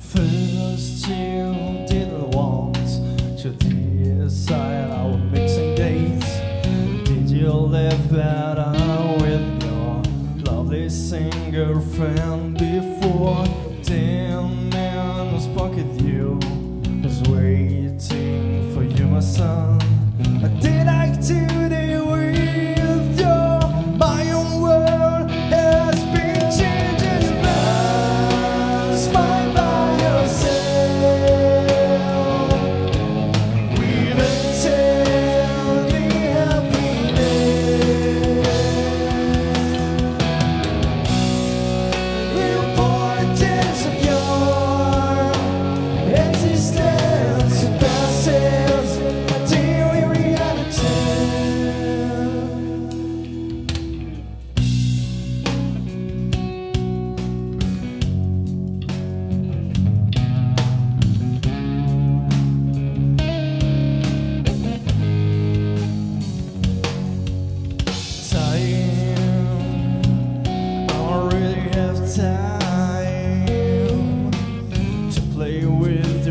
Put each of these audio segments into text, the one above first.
First you didn't want to decide our mixing dates Did you live better? single friend before. Damn.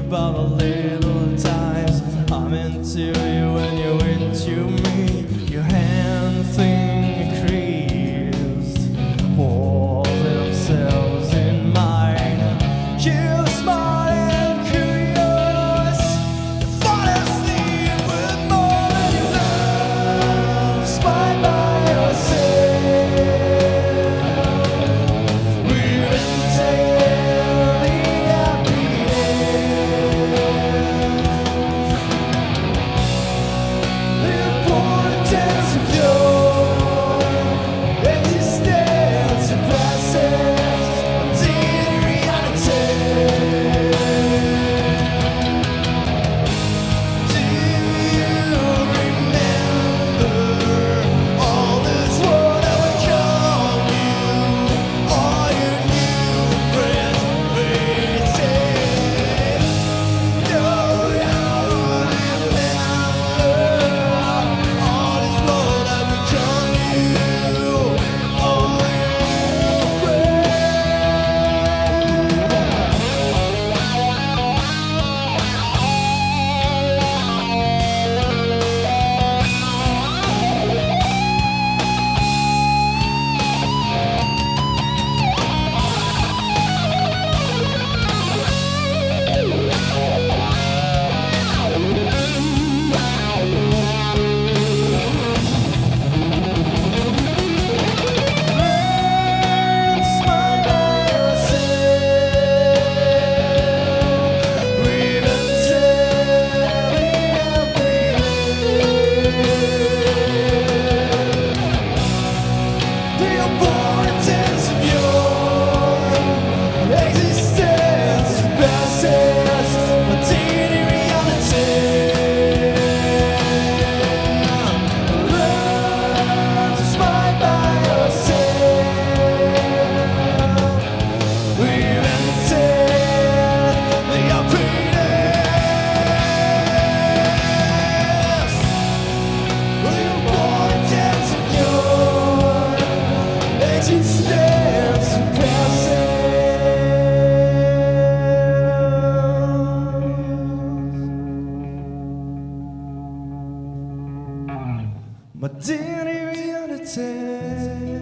about a little times. I'm into you My daily reality.